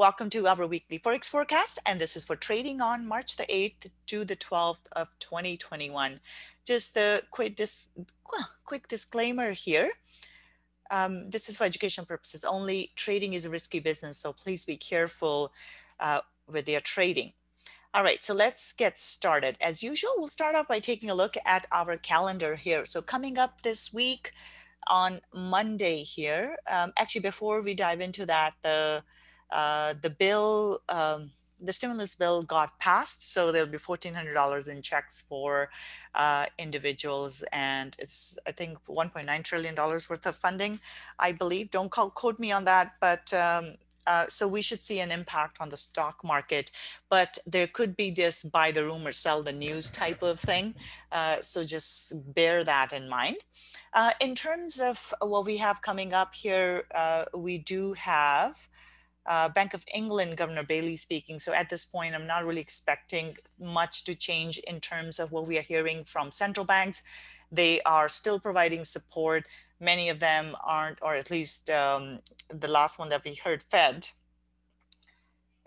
Welcome to our weekly Forex forecast, and this is for trading on March the 8th to the 12th of 2021. Just a quick, dis quick disclaimer here. Um, this is for education purposes only. Trading is a risky business, so please be careful uh, with your trading. All right, so let's get started. As usual, we'll start off by taking a look at our calendar here. So coming up this week on Monday here, um, actually before we dive into that, the uh, the bill, um, the stimulus bill got passed, so there'll be $1,400 in checks for uh, individuals, and it's, I think, $1.9 trillion worth of funding, I believe. Don't call, quote me on that, but um, uh, so we should see an impact on the stock market, but there could be this buy the rumor, sell the news type of thing. Uh, so just bear that in mind. Uh, in terms of what we have coming up here, uh, we do have uh, Bank of England Governor Bailey speaking. So at this point, I'm not really expecting much to change in terms of what we are hearing from central banks. They are still providing support. Many of them aren't, or at least um, the last one that we heard, Fed.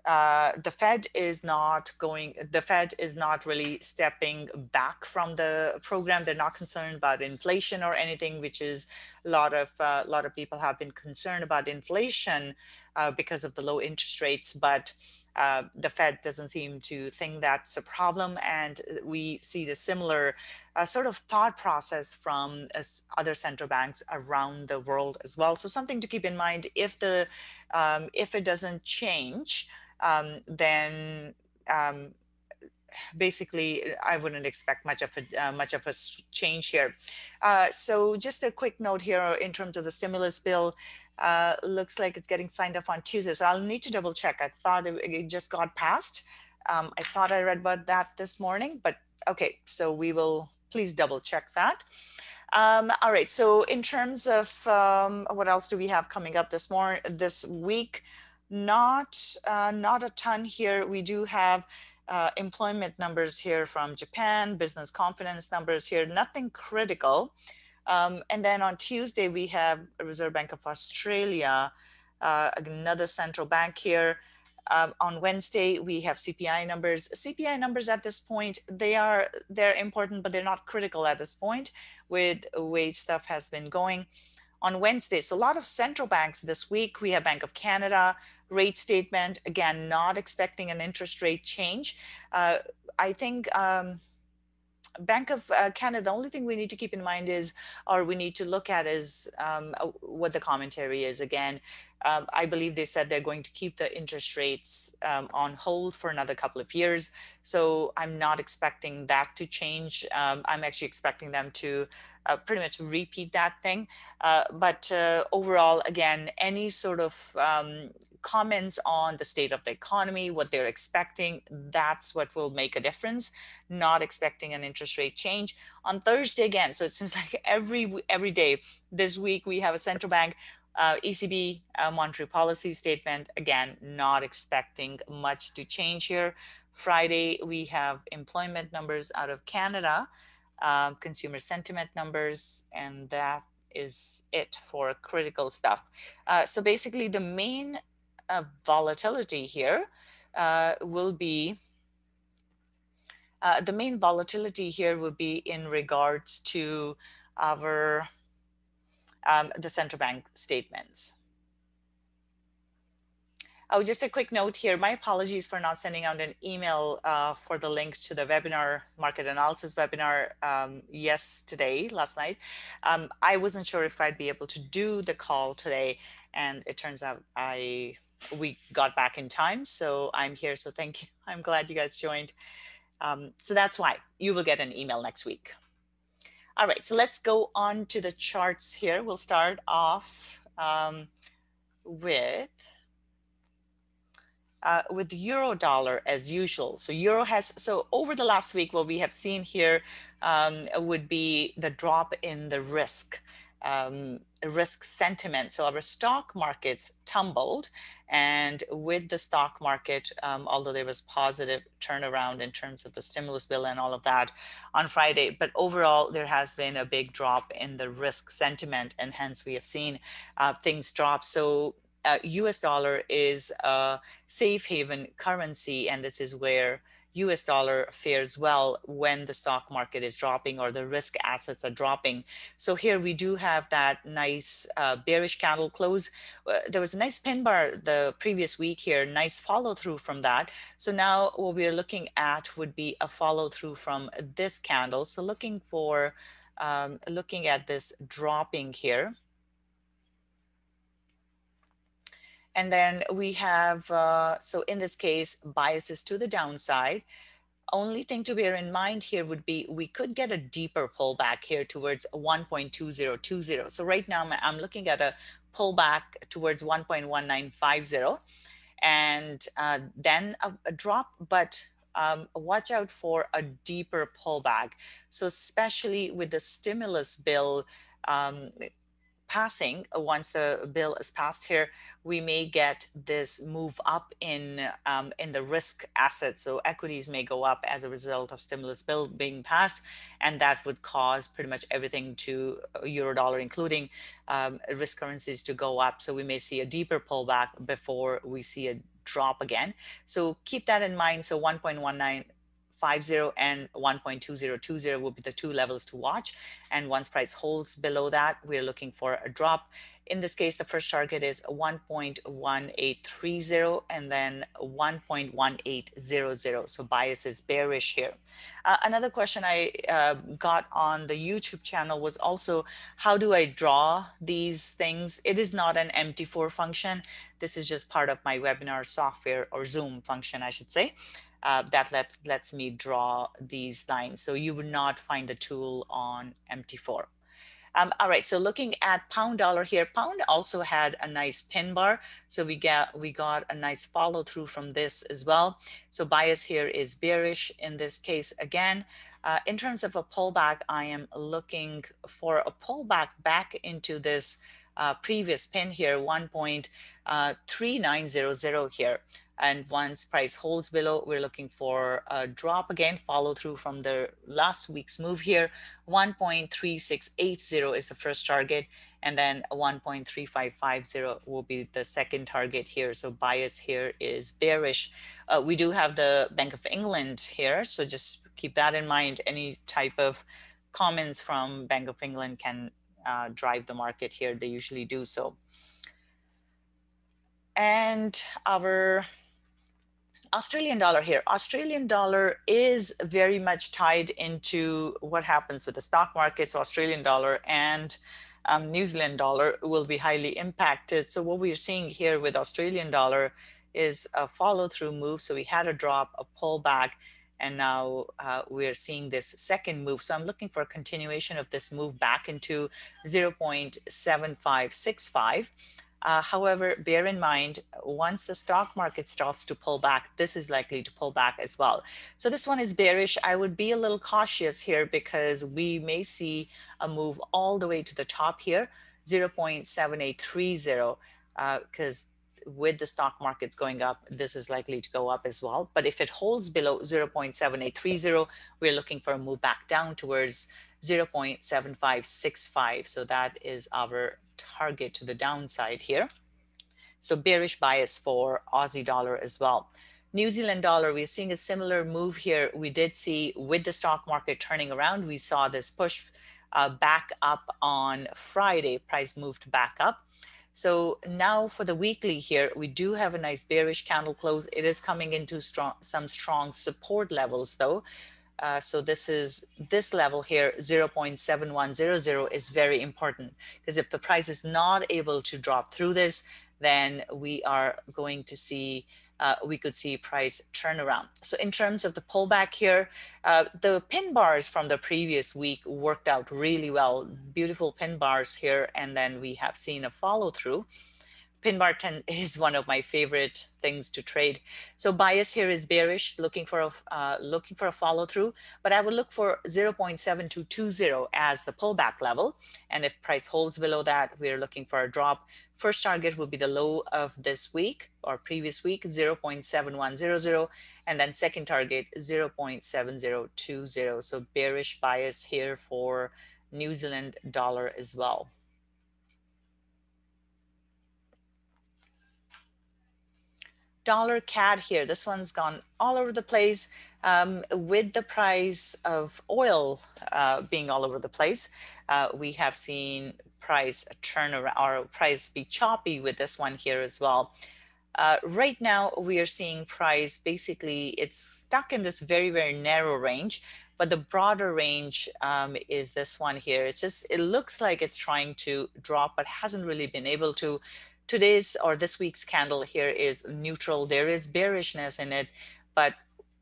Uh, the Fed is not going, the Fed is not really stepping back from the program. They're not concerned about inflation or anything, which is a lot of, a uh, lot of people have been concerned about inflation uh, because of the low interest rates, but uh, the Fed doesn't seem to think that's a problem. And we see the similar uh, sort of thought process from other central banks around the world as well. So something to keep in mind if the um, if it doesn't change, um, then um, basically I wouldn't expect much of a uh, much of a change here. Uh, so just a quick note here in terms of the stimulus bill uh, looks like it's getting signed off on Tuesday. So I'll need to double check. I thought it, it just got passed. Um, I thought I read about that this morning, but okay. So we will please double check that. Um, all right. So in terms of um, what else do we have coming up this morning, this week? Not uh, not a ton here. We do have uh, employment numbers here from Japan, business confidence numbers here. Nothing critical. Um, and then on Tuesday, we have Reserve Bank of Australia, uh, another central bank here. Um, on Wednesday, we have CPI numbers. CPI numbers at this point, they are they're important, but they're not critical at this point with way stuff has been going. On Wednesday, so a lot of central banks this week, we have Bank of Canada, rate statement, again, not expecting an interest rate change. Uh, I think um, Bank of uh, Canada, the only thing we need to keep in mind is, or we need to look at is um, uh, what the commentary is. Again, um, I believe they said they're going to keep the interest rates um, on hold for another couple of years. So I'm not expecting that to change. Um, I'm actually expecting them to uh, pretty much repeat that thing. Uh, but uh, overall, again, any sort of um, comments on the state of the economy, what they're expecting, that's what will make a difference, not expecting an interest rate change. On Thursday again, so it seems like every every day this week we have a central bank uh, ECB uh, monetary policy statement, again, not expecting much to change here. Friday, we have employment numbers out of Canada, uh, consumer sentiment numbers, and that is it for critical stuff. Uh, so basically the main uh, volatility here uh, will be, uh, the main volatility here would be in regards to our, um, the central bank statements. Oh, just a quick note here. My apologies for not sending out an email uh, for the link to the webinar, market analysis webinar um, yesterday, last night. Um, I wasn't sure if I'd be able to do the call today. And it turns out I we got back in time. So I'm here. So thank you. I'm glad you guys joined. Um, so that's why you will get an email next week. All right, so let's go on to the charts here. We'll start off um, with uh, with euro dollar as usual. So euro has, so over the last week, what we have seen here um, would be the drop in the risk um, risk sentiment. So our stock markets tumbled and with the stock market, um, although there was positive turnaround in terms of the stimulus bill and all of that on Friday, but overall there has been a big drop in the risk sentiment and hence we have seen uh, things drop. So uh, US dollar is a safe haven currency, and this is where US dollar fares well when the stock market is dropping or the risk assets are dropping. So here we do have that nice uh, bearish candle close. Uh, there was a nice pin bar the previous week here, nice follow through from that. So now what we're looking at would be a follow through from this candle. So looking for, um, looking at this dropping here. And then we have, uh, so in this case, biases to the downside. Only thing to bear in mind here would be we could get a deeper pullback here towards 1.2020. So right now I'm looking at a pullback towards 1.1950 and uh, then a, a, drop, but um, watch out for a deeper pullback. So especially with the stimulus bill um, passing, uh, once the bill is passed here, we may get this move up in um, in the risk assets. So equities may go up as a result of stimulus bill being passed, and that would cause pretty much everything to uh, euro dollar, including um, risk currencies, to go up. So we may see a deeper pullback before we see a drop again. So keep that in mind. So 1.19 1.50 and 1.2020 will be the two levels to watch. And once price holds below that, we're looking for a drop. In this case, the first target is 1.1830 and then 1.1800. So bias is bearish here. Uh, another question I uh, got on the YouTube channel was also, how do I draw these things? It is not an MT4 function. This is just part of my webinar software or Zoom function, I should say uh, that lets, lets me draw these lines. So you would not find the tool on MT4. Um, all right, so looking at pound dollar here, pound also had a nice pin bar. So we got we got a nice follow through from this as well. So bias here is bearish in this case again. Uh, in terms of a pullback, I am looking for a pullback back into this uh, previous pin here, 1.3900 uh, here. And once price holds below, we're looking for a drop again, follow through from the last week's move here. 1.3680 is the first target, and then 1.3550 will be the second target here. So bias here is bearish. Uh, we do have the Bank of England here, so just keep that in mind. Any type of comments from Bank of England can uh, drive the market here. They usually do so. And our Australian dollar here. Australian dollar is very much tied into what happens with the stock market. So Australian dollar and um, New Zealand dollar will be highly impacted. So what we're seeing here with Australian dollar is a follow through move. So we had a drop, a pullback, and now uh, we're seeing this second move. So I'm looking for a continuation of this move back into 0.7565. Uh, however, bear in mind, once the stock market starts to pull back, this is likely to pull back as well. So this one is bearish. I would be a little cautious here because we may see a move all the way to the top here, 0.7830, because uh, with the stock markets going up, this is likely to go up as well. But if it holds below 0.7830, we're looking for a move back down towards 0.7565. So that is our target to the downside here. So bearish bias for Aussie dollar as well. New Zealand dollar, we're seeing a similar move here. We did see with the stock market turning around, we saw this push uh, back up on Friday, price moved back up. So now for the weekly here, we do have a nice bearish candle close. It is coming into strong, some strong support levels though. Uh, so this is this level here, 0.7100 is very important because if the price is not able to drop through this, then we are going to see uh, we could see price turnaround. So in terms of the pullback here, uh, the pin bars from the previous week worked out really well. Beautiful pin bars here, and then we have seen a follow through pin 10 is one of my favorite things to trade. So bias here is bearish, looking for a uh, looking for a follow through, but I would look for 0.7220 as the pullback level. And if price holds below that, we're looking for a drop. First target would be the low of this week or previous week, 0.7100, and then second target 0.7020. So bearish bias here for New Zealand dollar as well. Dollar CAD here. This one's gone all over the place um, with the price of oil uh, being all over the place. Uh, we have seen price turn around or price be choppy with this one here as well. Uh, right now, we are seeing price basically it's stuck in this very, very narrow range, but the broader range um, is this one here. It's just, it looks like it's trying to drop, but hasn't really been able to today's or this week's candle here is neutral. There is bearishness in it, but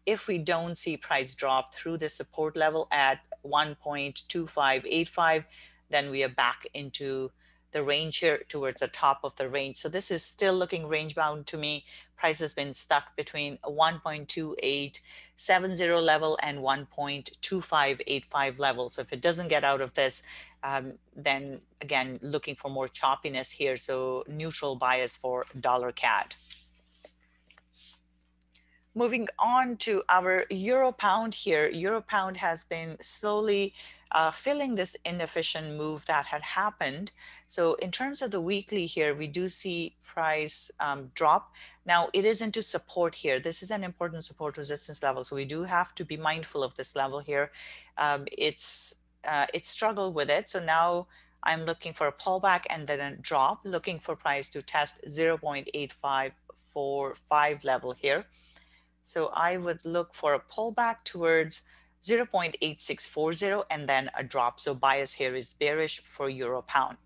if we don't see price drop through the support level at 1.2585, then we are back into the range here towards the top of the range. So this is still looking range bound to me. Price has been stuck between 1.2870 level and 1.2585 level. So if it doesn't get out of this, um, then again, looking for more choppiness here. So neutral bias for dollar CAD. Moving on to our euro pound here, euro pound has been slowly uh, filling this inefficient move that had happened. So in terms of the weekly here, we do see price um, drop. Now it is into support here. This is an important support resistance level. So we do have to be mindful of this level here. Um, it's uh, it struggled with it. So now I'm looking for a pullback and then a drop, looking for price to test 0.8545 level here. So I would look for a pullback towards 0.8640 and then a drop. So bias here is bearish for euro pound.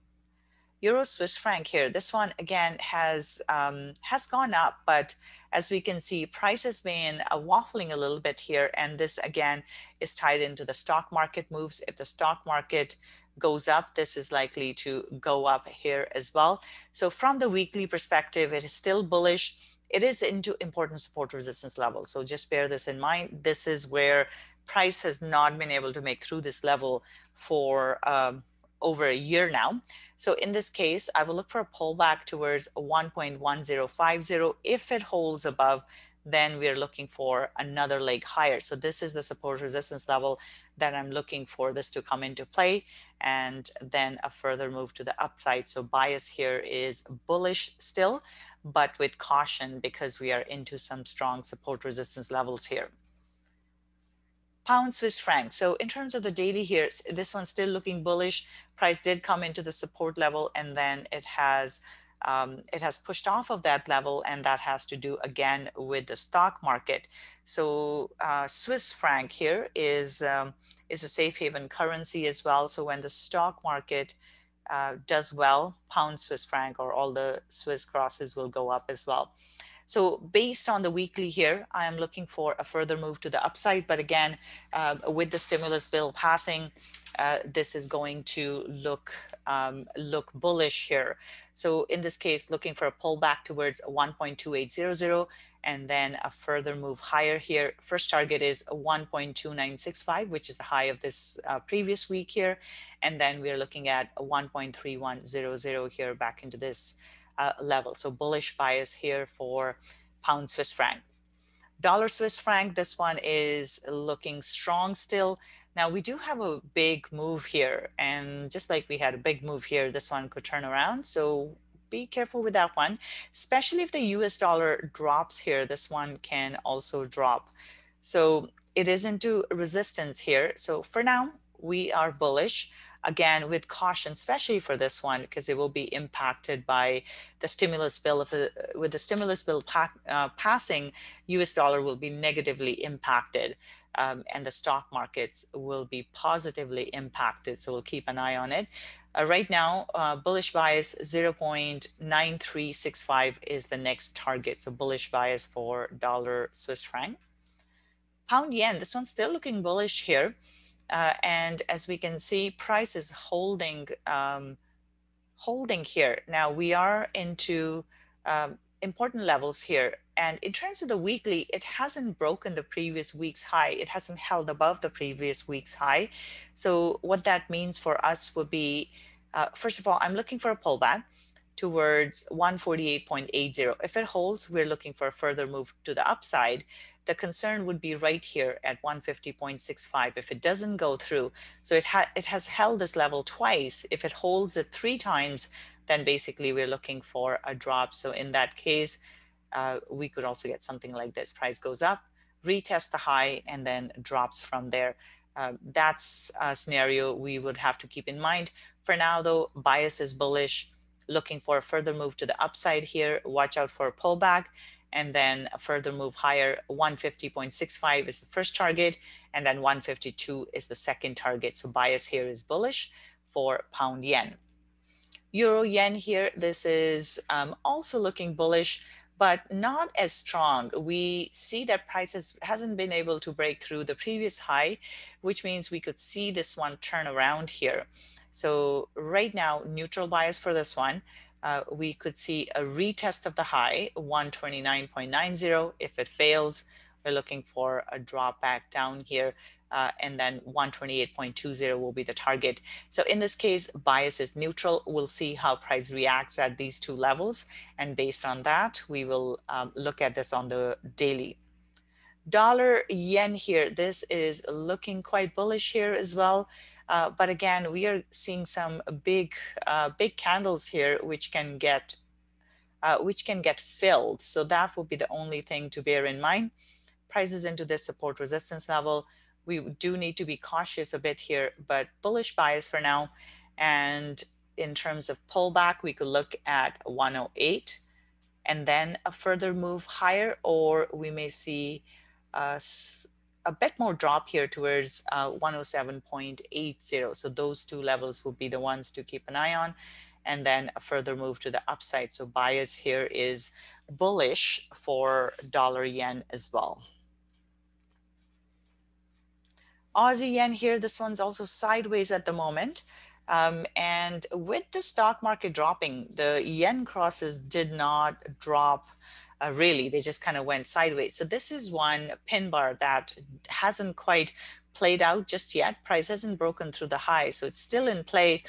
Euro Swiss franc here, this one again has um, has gone up, but as we can see, price has been uh, waffling a little bit here. And this again is tied into the stock market moves. If the stock market goes up, this is likely to go up here as well. So from the weekly perspective, it is still bullish. It is into important support resistance levels. So just bear this in mind. This is where price has not been able to make through this level for um, over a year now. So in this case, I will look for a pullback towards 1.1050. If it holds above, then we're looking for another leg higher. So this is the support resistance level that I'm looking for this to come into play and then a further move to the upside. So bias here is bullish still, but with caution because we are into some strong support resistance levels here pound Swiss franc. So in terms of the daily here, this one's still looking bullish. Price did come into the support level and then it has um, it has pushed off of that level and that has to do again with the stock market. So uh, Swiss franc here is um, is a safe haven currency as well. So when the stock market uh, does well, pound Swiss franc or all the Swiss crosses will go up as well. So based on the weekly here, I am looking for a further move to the upside. But again, uh, with the stimulus bill passing, uh, this is going to look um, look bullish here. So in this case, looking for a pullback towards 1.2800 and then a further move higher here. First target is 1.2965, which is the high of this uh, previous week here. And then we're looking at 1.3100 here back into this uh, level. So bullish bias here for pound Swiss franc. Dollar Swiss franc, this one is looking strong still. Now we do have a big move here and just like we had a big move here, this one could turn around. So be careful with that one, especially if the US dollar drops here, this one can also drop. So it is into resistance here. So for now, we are bullish again with caution especially for this one because it will be impacted by the stimulus bill. If the, with the stimulus bill pa uh, passing us dollar will be negatively impacted um, and the stock markets will be positively impacted so we'll keep an eye on it. Uh, right now uh, bullish bias 0.9365 is the next target so bullish bias for dollar swiss franc. Pound yen this one's still looking bullish here uh, and as we can see, price is holding um, holding here. Now we are into um, important levels here. And in terms of the weekly, it hasn't broken the previous week's high. It hasn't held above the previous week's high. So what that means for us would be, uh, first of all, I'm looking for a pullback towards 148.80. If it holds, we're looking for a further move to the upside the concern would be right here at 150.65 if it doesn't go through. So it, ha it has held this level twice. If it holds it three times, then basically we're looking for a drop. So in that case, uh, we could also get something like this. Price goes up, retest the high, and then drops from there. Uh, that's a scenario we would have to keep in mind. For now, though, bias is bullish, looking for a further move to the upside here. Watch out for a pullback and then a further move higher. 150.65 is the first target, and then 152 is the second target. So bias here is bullish for pound yen. Euro yen here, this is um, also looking bullish, but not as strong. We see that prices hasn't been able to break through the previous high, which means we could see this one turn around here. So right now, neutral bias for this one. Uh, we could see a retest of the high, 129.90. If it fails, we're looking for a drop back down here. Uh, and then 128.20 will be the target. So in this case, bias is neutral. We'll see how price reacts at these two levels. And based on that, we will um, look at this on the daily. Dollar yen here, this is looking quite bullish here as well. Uh, but again, we are seeing some big, uh, big candles here, which can get, uh, which can get filled. So that would be the only thing to bear in mind. Prices into this support resistance level. We do need to be cautious a bit here, but bullish bias for now. And in terms of pullback, we could look at 108 and then a further move higher, or we may see a a bit more drop here towards uh, 107.80. So those two levels will be the ones to keep an eye on. And then a further move to the upside. So bias here is bullish for dollar yen as well. Aussie yen here, this one's also sideways at the moment. Um, and with the stock market dropping, the yen crosses did not drop uh, really they just kind of went sideways. So this is one pin bar that hasn't quite played out just yet. Price hasn't broken through the high so it's still in play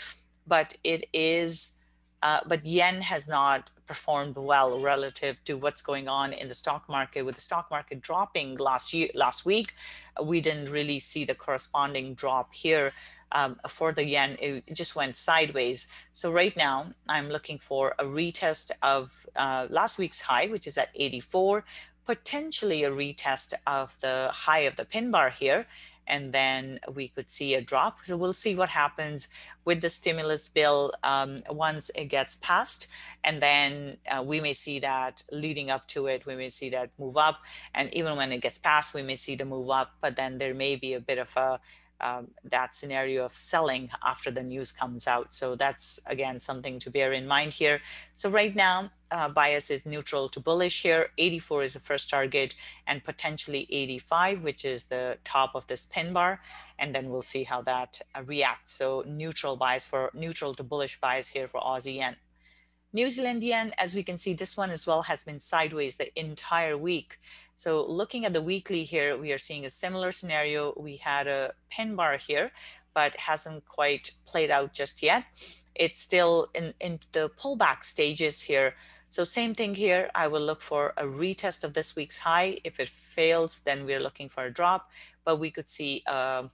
but it is uh, but yen has not performed well relative to what's going on in the stock market. With the stock market dropping last year last week we didn't really see the corresponding drop here um, for the yen, it just went sideways. So right now, I'm looking for a retest of uh, last week's high, which is at 84, potentially a retest of the high of the pin bar here, and then we could see a drop. So we'll see what happens with the stimulus bill um, once it gets passed. And then uh, we may see that leading up to it, we may see that move up. And even when it gets passed, we may see the move up, but then there may be a bit of a um, that scenario of selling after the news comes out. So that's again something to bear in mind here. So right now, uh, bias is neutral to bullish here. 84 is the first target and potentially 85, which is the top of this pin bar. And then we'll see how that uh, reacts. So neutral bias for neutral to bullish bias here for Aussie yen. New Zealand yen, as we can see, this one as well has been sideways the entire week. So looking at the weekly here, we are seeing a similar scenario. We had a pin bar here, but hasn't quite played out just yet. It's still in, in the pullback stages here. So same thing here, I will look for a retest of this week's high. If it fails, then we're looking for a drop, but we could see a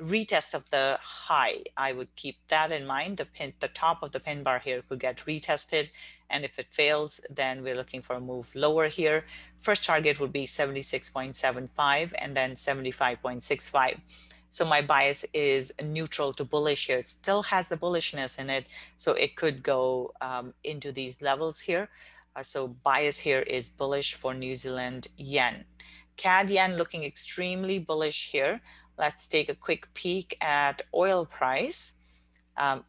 retest of the high. I would keep that in mind. The pin, the top of the pin bar here could get retested and if it fails, then we're looking for a move lower here. First target would be 76.75 and then 75.65. So my bias is neutral to bullish here. It still has the bullishness in it. So it could go um, into these levels here. Uh, so bias here is bullish for New Zealand yen. CAD yen looking extremely bullish here. Let's take a quick peek at oil price. Um,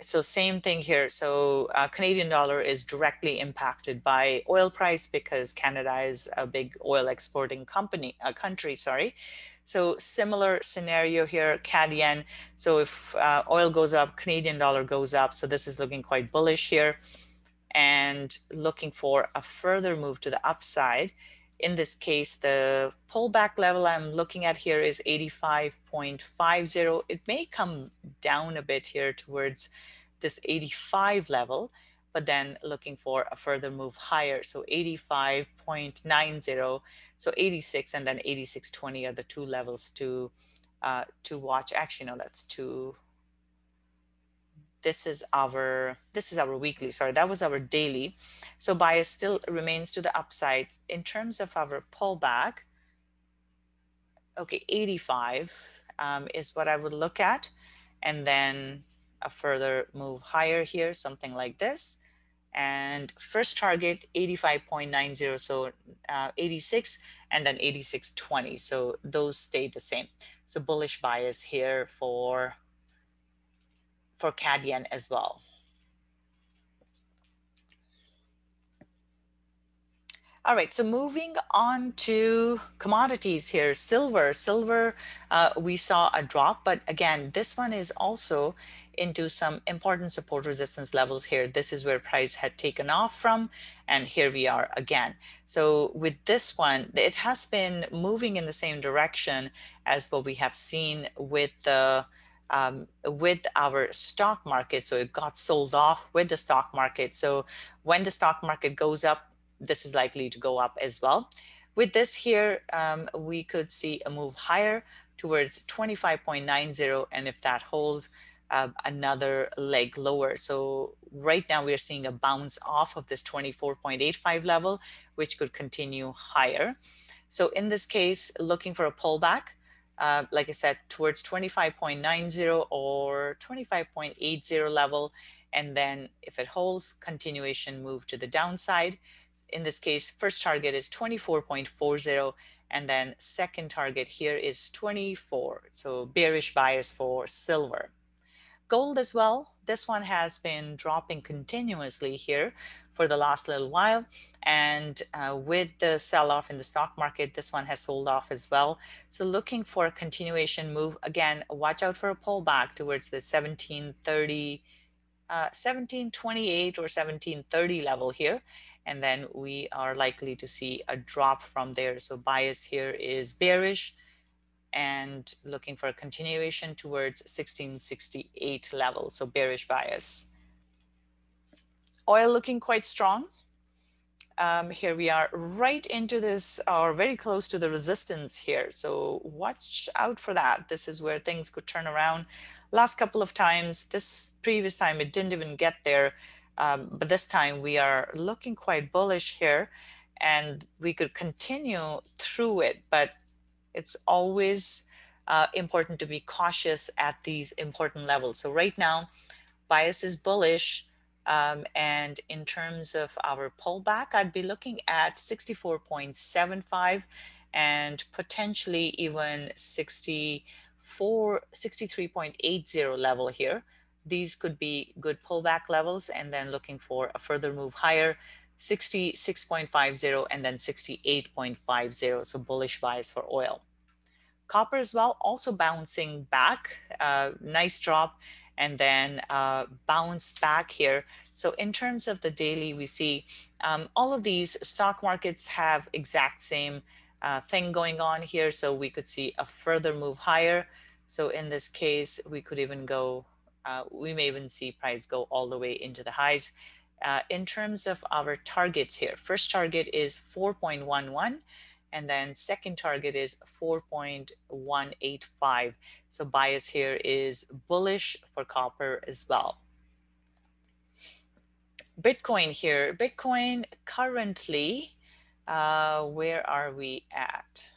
so same thing here. So uh, Canadian dollar is directly impacted by oil price because Canada is a big oil exporting company, a country, sorry. So similar scenario here, CAD yen. So if uh, oil goes up, Canadian dollar goes up. So this is looking quite bullish here and looking for a further move to the upside. In this case, the pullback level I'm looking at here is 85.50. It may come down a bit here towards this 85 level, but then looking for a further move higher. So 85.90, so 86 and then 86.20 are the two levels to uh, to watch. Actually, no, that's two. This is our this is our weekly sorry that was our daily. So bias still remains to the upside. In terms of our pullback okay 85 um, is what I would look at. And then a further move higher here something like this. And first target 85.90 so uh, 86 and then 86.20 so those stay the same. So bullish bias here for for CAD yen as well. All right, so moving on to commodities here, silver. Silver, uh, we saw a drop, but again, this one is also into some important support resistance levels here. This is where price had taken off from, and here we are again. So with this one, it has been moving in the same direction as what we have seen with the um, with our stock market. So it got sold off with the stock market. So when the stock market goes up, this is likely to go up as well. With this here, um, we could see a move higher towards 25.90. And if that holds, uh, another leg lower. So right now we're seeing a bounce off of this 24.85 level, which could continue higher. So in this case, looking for a pullback, uh, like I said, towards 25.90 or 25.80 level. And then if it holds, continuation move to the downside. In this case, first target is 24.40 and then second target here is 24. So bearish bias for silver. Gold as well. This one has been dropping continuously here for the last little while. And uh, with the sell off in the stock market, this one has sold off as well. So looking for a continuation move. Again, watch out for a pullback towards the 1730, uh, 1728 or 1730 level here. And then we are likely to see a drop from there. So bias here is bearish and looking for a continuation towards 1668 level. So bearish bias. Oil looking quite strong. Um, here we are right into this or very close to the resistance here. So watch out for that. This is where things could turn around. Last couple of times, this previous time, it didn't even get there. Um, but this time we are looking quite bullish here and we could continue through it. But it's always uh, important to be cautious at these important levels. So right now, bias is bullish um, and in terms of our pullback, I'd be looking at 64.75 and potentially even 64, 63.80 level here. These could be good pullback levels and then looking for a further move higher, 66.50 and then 68.50. So bullish bias for oil. Copper as well, also bouncing back, uh, nice drop and then uh, bounce back here. So in terms of the daily, we see um, all of these stock markets have exact same uh, thing going on here. So we could see a further move higher. So in this case, we could even go, uh, we may even see price go all the way into the highs. Uh, in terms of our targets here, first target is 4.11 and then second target is 4.185. So bias here is bullish for copper as well. Bitcoin here, Bitcoin currently, uh, where are we at?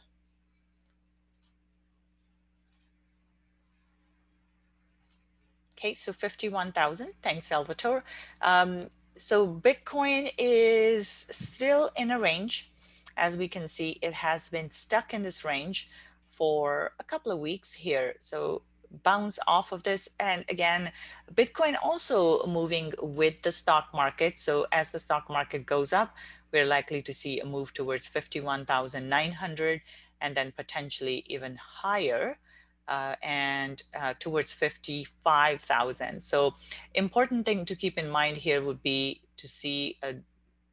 Okay, so 51,000. Thanks, Salvatore. Um, so Bitcoin is still in a range as we can see, it has been stuck in this range for a couple of weeks here. So bounce off of this. And again, Bitcoin also moving with the stock market. So as the stock market goes up, we're likely to see a move towards 51,900 and then potentially even higher. Uh, and uh, towards 55,000. So important thing to keep in mind here would be to see a,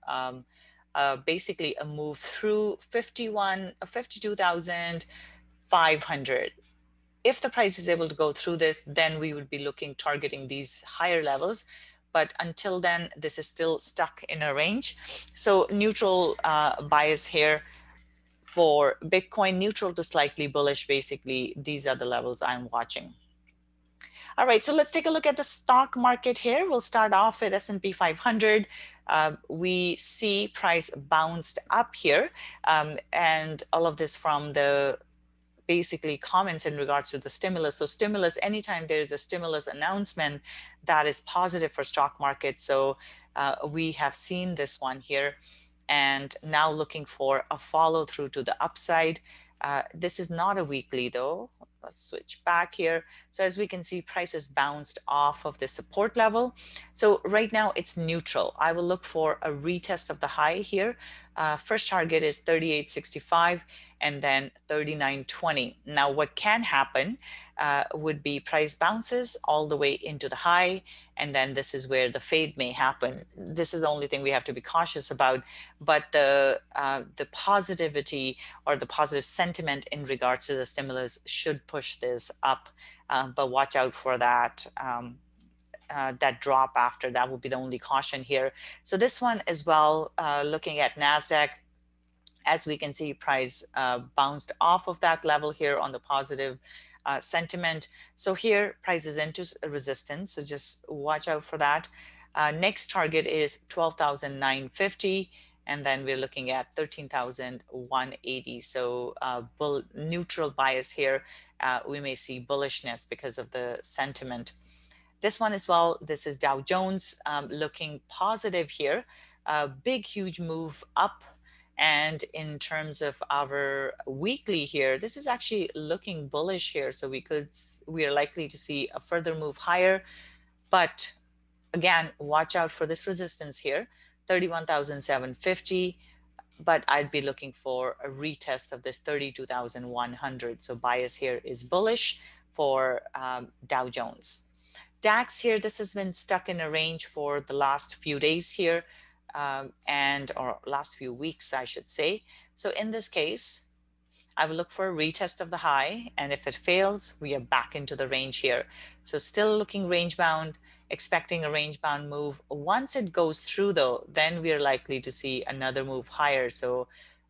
um, uh, basically a move through 51, uh, 52,500. If the price is able to go through this, then we would be looking targeting these higher levels. But until then, this is still stuck in a range. So neutral uh, bias here for Bitcoin, neutral to slightly bullish, basically, these are the levels I'm watching. All right, so let's take a look at the stock market here. We'll start off with S&P 500. Uh, we see price bounced up here um, and all of this from the basically comments in regards to the stimulus. So stimulus, anytime there is a stimulus announcement, that is positive for stock market. So uh, we have seen this one here and now looking for a follow through to the upside. Uh, this is not a weekly though. Let's switch back here. So as we can see, prices bounced off of the support level. So right now it's neutral. I will look for a retest of the high here. Uh, first target is 38.65 and then 39.20. Now what can happen uh, would be price bounces all the way into the high and then this is where the fade may happen. This is the only thing we have to be cautious about. But the uh, the positivity or the positive sentiment in regards to the stimulus should push this up. Uh, but watch out for that. Um, uh, that drop after that would be the only caution here. So this one as well, uh, looking at NASDAQ, as we can see, price uh, bounced off of that level here on the positive uh, sentiment. So here prices into resistance. So just watch out for that. Uh, next target is 12,950 and then we're looking at 13,180. So uh, bull, neutral bias here. Uh, we may see bullishness because of the sentiment. This one as well, this is Dow Jones um, looking positive here. A big, huge move up and in terms of our weekly here, this is actually looking bullish here. So we could, we are likely to see a further move higher. But again, watch out for this resistance here, 31,750. But I'd be looking for a retest of this 32,100. So bias here is bullish for um, Dow Jones. DAX here, this has been stuck in a range for the last few days here um, and or last few weeks, I should say. So in this case, I will look for a retest of the high. And if it fails, we are back into the range here. So still looking range bound, expecting a range bound move. Once it goes through though, then we are likely to see another move higher. So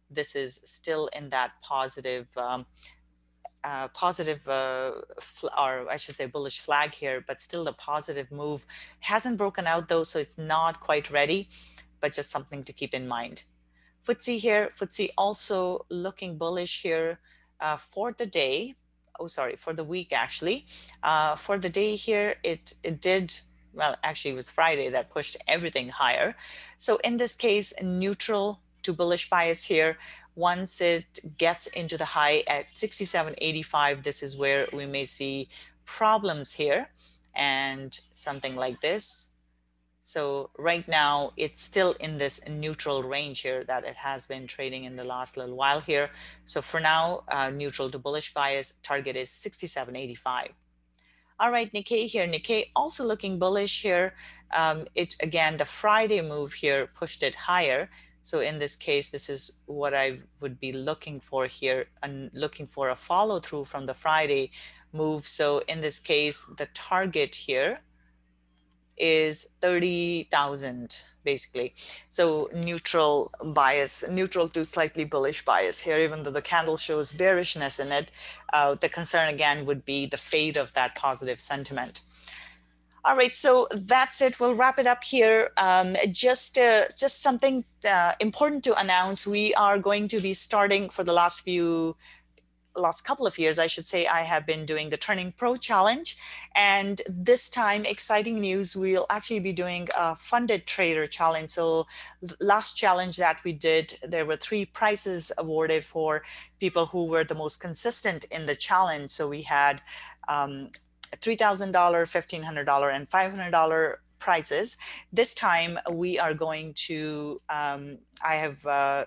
this is still in that positive um, uh, positive uh, or I should say bullish flag here, but still the positive move hasn't broken out though, so it's not quite ready but just something to keep in mind. FTSE here, FTSE also looking bullish here uh, for the day. Oh, sorry, for the week actually. Uh, for the day here, it, it did, well, actually it was Friday that pushed everything higher. So in this case, neutral to bullish bias here. Once it gets into the high at 67.85, this is where we may see problems here and something like this so right now it's still in this neutral range here that it has been trading in the last little while here. So for now, uh, neutral to bullish bias target is 67.85. All right, Nikkei here. Nikkei also looking bullish here. Um, it again, the Friday move here pushed it higher. So in this case, this is what I would be looking for here and looking for a follow through from the Friday move. So in this case, the target here is 30,000 basically. So neutral bias, neutral to slightly bullish bias here, even though the candle shows bearishness in it. Uh, the concern again would be the fade of that positive sentiment. All right, so that's it. We'll wrap it up here. Um, just, uh, just something uh, important to announce. We are going to be starting for the last few last couple of years, I should say, I have been doing the Turning Pro Challenge. And this time, exciting news, we'll actually be doing a funded trader challenge. So last challenge that we did, there were three prizes awarded for people who were the most consistent in the challenge. So we had um, $3,000, $1,500, and $500 prizes. This time we are going to, um, I have uh,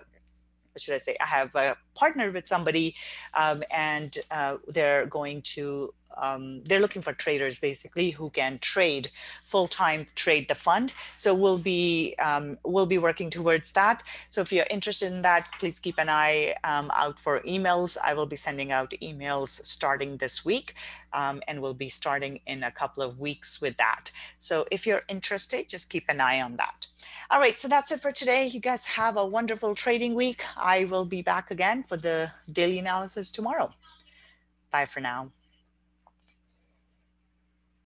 what should I say? I have a partner with somebody, um, and uh, they're going to um, they're looking for traders basically who can trade full time trade the fund. So we'll be um, we'll be working towards that. So if you're interested in that, please keep an eye um, out for emails. I will be sending out emails starting this week, um, and we'll be starting in a couple of weeks with that. So if you're interested, just keep an eye on that. All right, so that's it for today. You guys have a wonderful trading week. I will be back again for the daily analysis tomorrow. Bye for now.